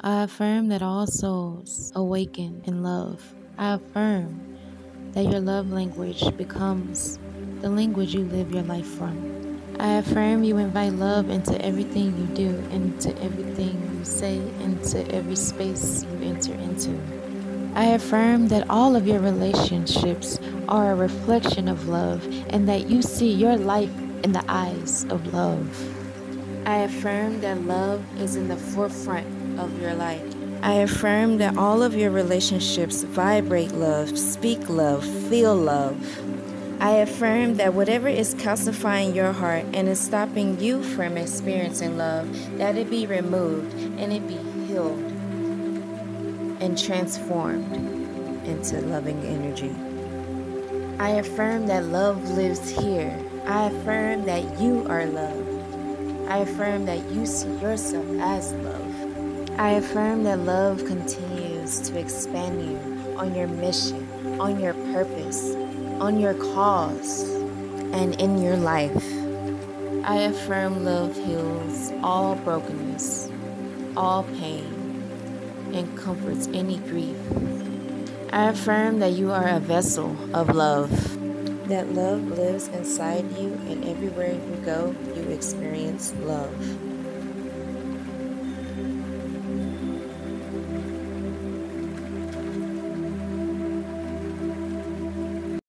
I affirm that all souls awaken in love. I affirm that your love language becomes the language you live your life from. I affirm you invite love into everything you do, into everything you say, into every space you enter into. I affirm that all of your relationships are a reflection of love and that you see your life in the eyes of love. I affirm that love is in the forefront of your life. I affirm that all of your relationships vibrate love, speak love, feel love. I affirm that whatever is calcifying your heart and is stopping you from experiencing love, that it be removed and it be healed and transformed into loving energy. I affirm that love lives here. I affirm that you are love. I affirm that you see yourself as love. I affirm that love continues to expand you on your mission, on your purpose, on your cause, and in your life. I affirm love heals all brokenness, all pain, and comforts any grief. I affirm that you are a vessel of love, that love lives inside you, and everywhere you go, you experience love.